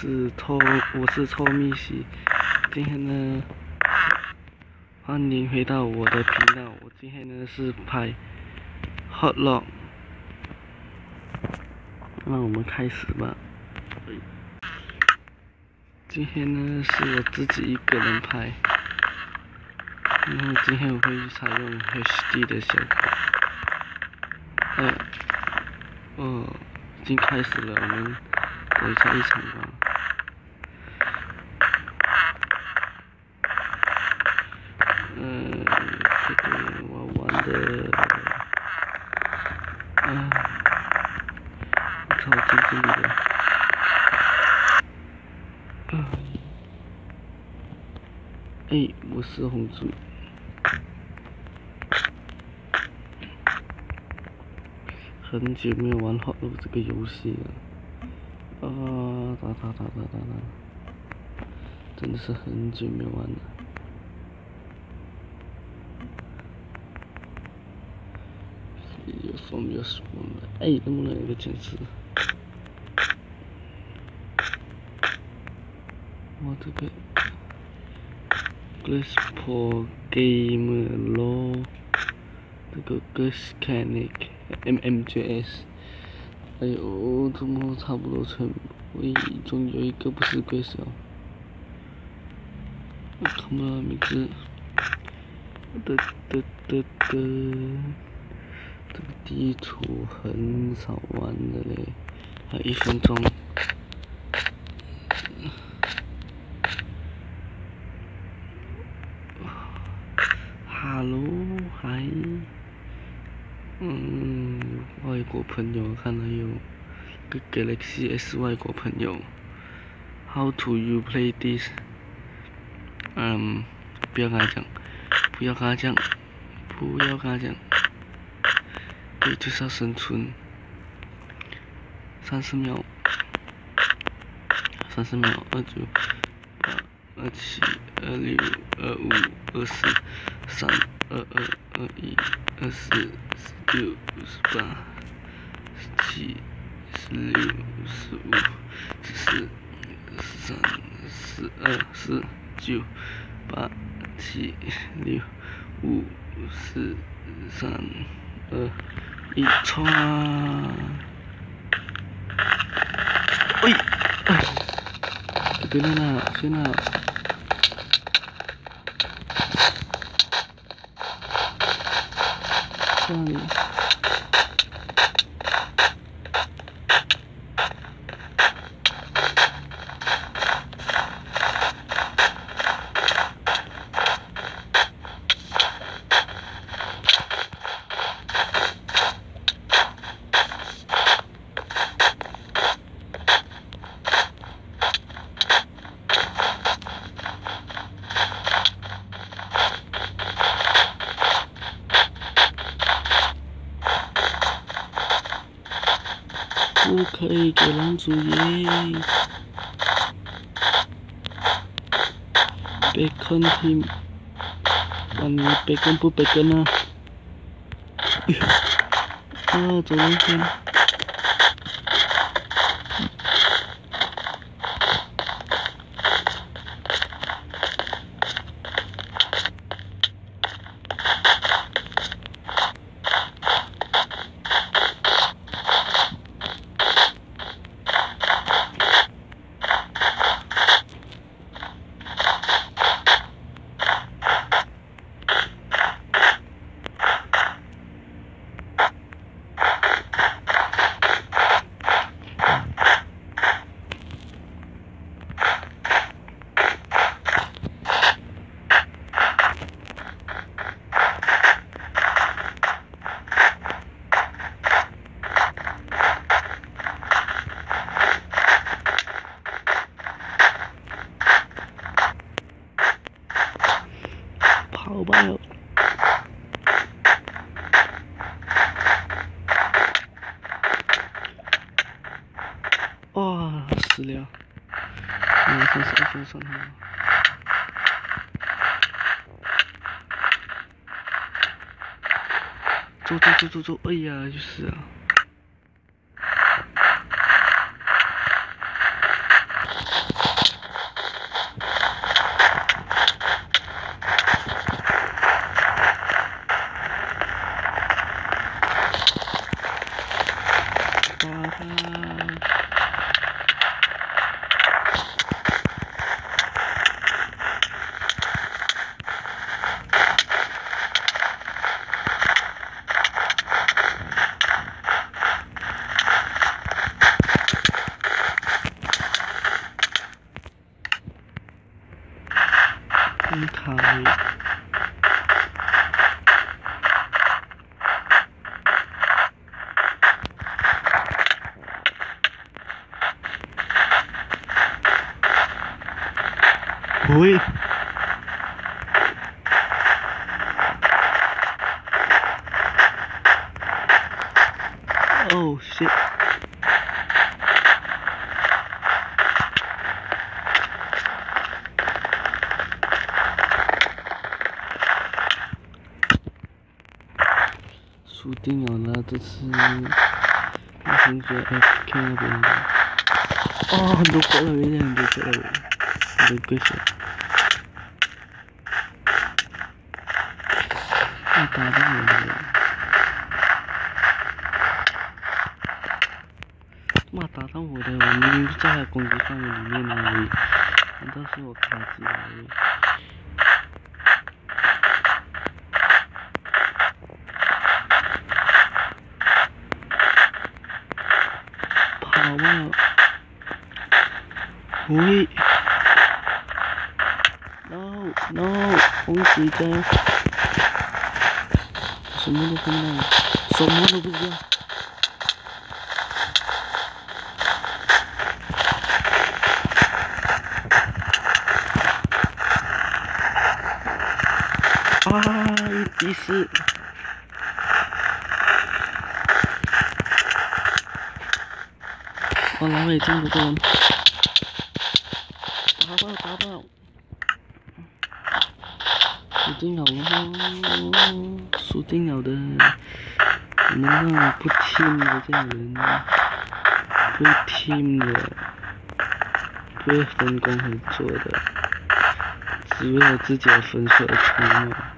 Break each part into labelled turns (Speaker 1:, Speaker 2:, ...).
Speaker 1: 是臭我是臭蜜西，今天呢，欢迎回到我的频道。我今天呢是拍 Hot Log，那我们开始吧。今天呢是我自己一个人拍，然后今天我会采用 HD 的效果。呃，哦，已经开始了，我们。等一下一场吧。嗯，这个我玩的，啊，超级经典的，哎，我是红猪，很久没有玩好了这个游戏了。啊，打打打打打打，真的是很久没玩了。有什么有什么的？哎，能不能有个键词？我这个 Glass Pro Game Law，这个 g l a s c a n i c MMJS，。哎呦，怎么差不多全部？喂，总有一个不是鬼手，我看不到名字。的的的的，这个地图很少玩的嘞，还一分钟。哈喽，嗨。嗯，外国朋友看到有个 Galaxy S 外国朋友，How to you play this？嗯，不要跟他讲，不要跟他讲，不要跟他讲，对，就是要生存，三十秒，三十秒，二九二七二六二五二四。三二二二一二四。六十八、十七、十六、十五、十四、十三、十二、十九、八、七、六、五、四、三、二、一，冲啊！喂，别闹了，别闹。嗯。不可以给狼主耶！别坑听，万你别跟不别跟啊！啊，走人先。好吧。哇，死了！嗯，先上，先上他。走走走，哎呀，就是啊。很卡位。喂。输定了，那这次我同学 FK 那边的。哦，很多过来人，很多过来人，很多过来你打到我了！妈打到我的，我明明在攻击范围里面而已，难道是我卡机了？喂！No No，红旗杆。什么都看不到，什么都不知道。啊！第四，我哪位这么多人？打爆打爆！输定了吗？输定了的！你们那不听的这人，不听的，不会分工合作的，只为了自己的分数而冲啊！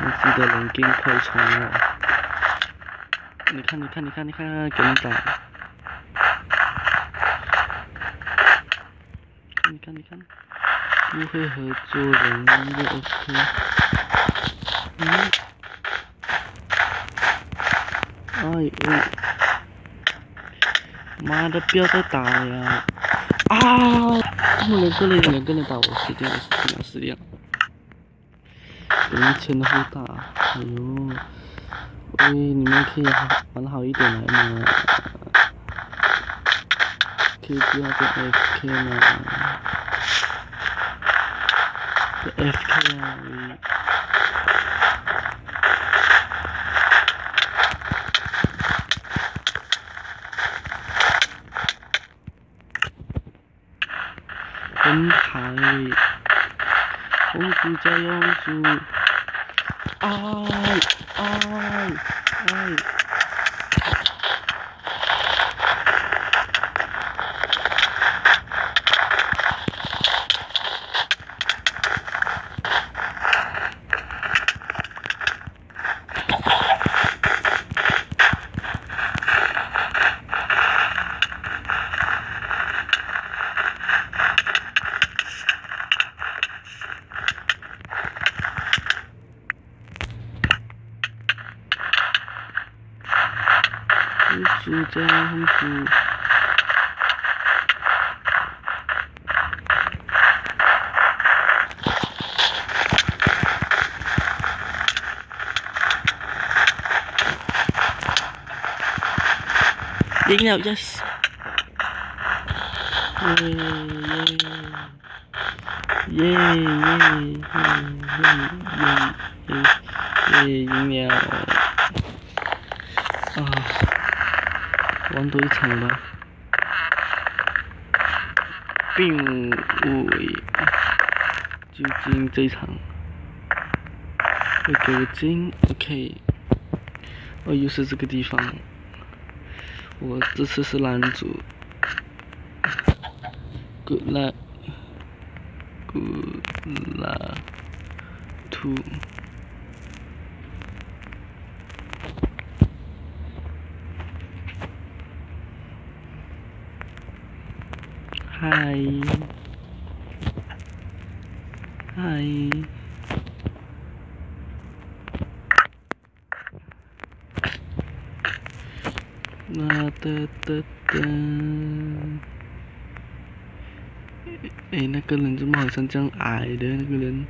Speaker 1: 你记得冷静快冲啊！你看，你看，你看，你看，给你打！看，你看。不会合作的，那就 OK。嗯。哎哎。妈的，不要再打了呀！啊！他们两个人，两个人打我，死定了，死定了，死定了！有人前后打，哎呦！喂，你们可以玩好一点来嘛？可以不要再 FK 吗？F K 啊！红牌，红主加油，红主！哎哎哎！是这样子。赢了，yes！耶耶耶耶耶耶耶！赢了！啊。玩多一场吧，并无就进这一场，会给我进，OK，哦，又是这个地方，我这次是男主，Good luck，Good luck，Two。嗨，嗨，那的的的，哎，那个人怎么好像这样矮的那个人？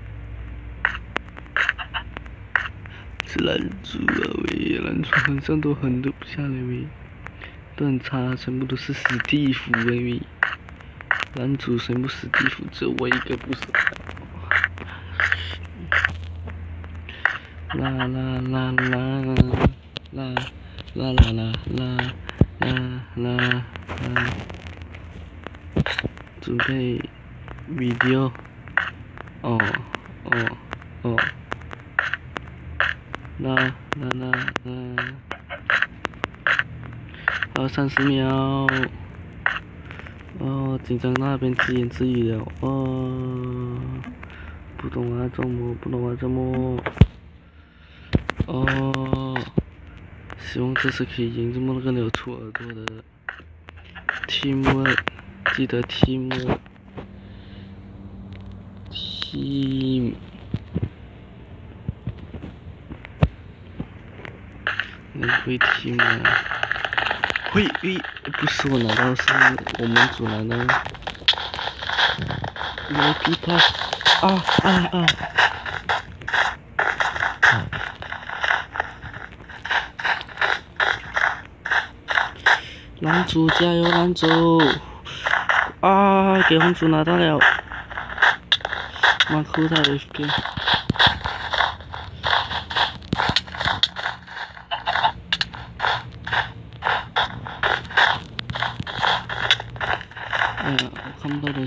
Speaker 1: 是男主啊喂，男主好像都很录不下来喂，都很差，全部都是史蒂夫喂喂，男主全部史蒂夫，只有我一个不是。啦啦啦啦啦啦啦啦啦啦啦啦，准备 video，哦哦哦。啦啦啦啦，还有三十秒，紧张那边自言自语的，哦，不懂啊怎么，不懂啊怎么，哦，希望这次可以赢，这么那个留出耳朵的，team，记得 team，team。能会踢吗？会会，不是我拿到，是我们组拿到。来皮他，啊啊啊！男主加油，男主！啊，给红组拿到了，蛮酷的这个。看不到东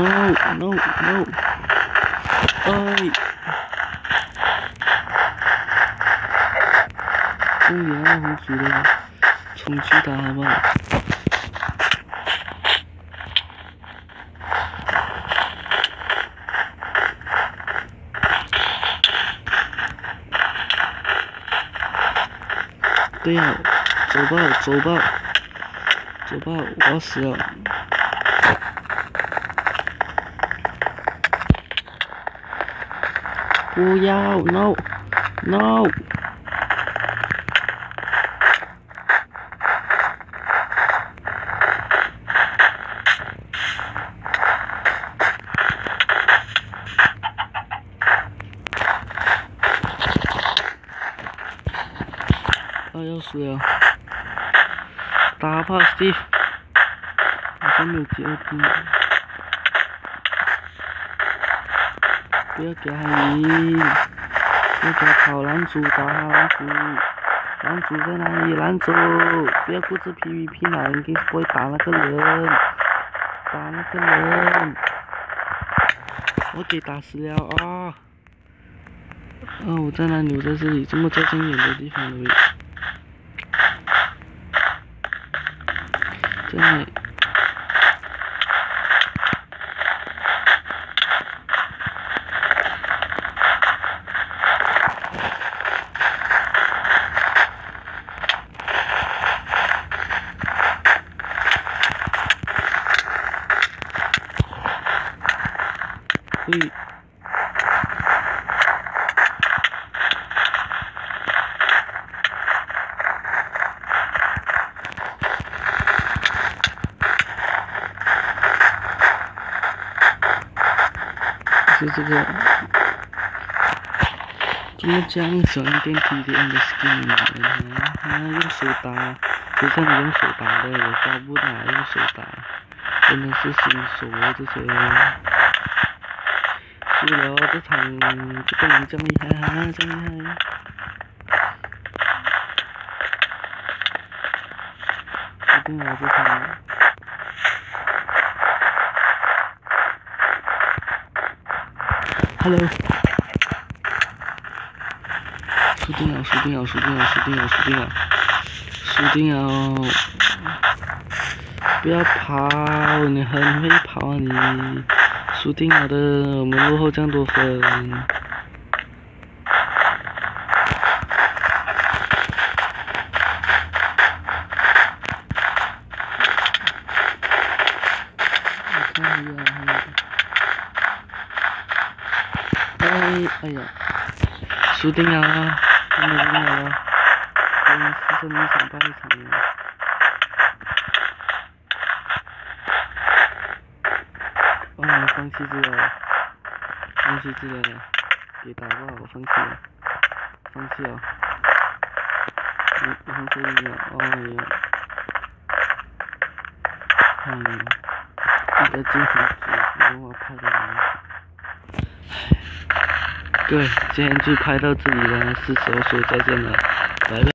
Speaker 1: ！No no no！哎，终于二红组了，冲去打吧！对呀，走吧走吧，走吧，我要死了！cô dao no no Adios Tá, Steve. Essa é meu tio. 不要给他赢，不要给他跑，男主打他男主，男主在哪里？男主，不要顾着 PVP 了，你不会打那个人，打那个人，我给打死了啊！啊，我在哪里？我在这里，这么在这么远的地方了位置，在。对。就这个，怎么讲？小电梯的 M skin 呢？啊，用手打，就像你用手打的，我教不打，用手打，真的是新手啊这些。输了，这场这个人真厉害啊，真厉害！输定了这场。Hello。输定了，输定了，输定了，输定了，输定了，输定了！不要跑，你很会跑啊你！输定了的，我们落后这么多分。哎哎呀，输定了，真的输定了，真是胜一场败一场了。啊，放弃治疗，放弃治疗了，别打吧，我放弃了，放弃了，我我放弃了，哎呀，哎呀，一个金红子，我拍的对。今天就拍到这里了，是时候说再见了，拜拜。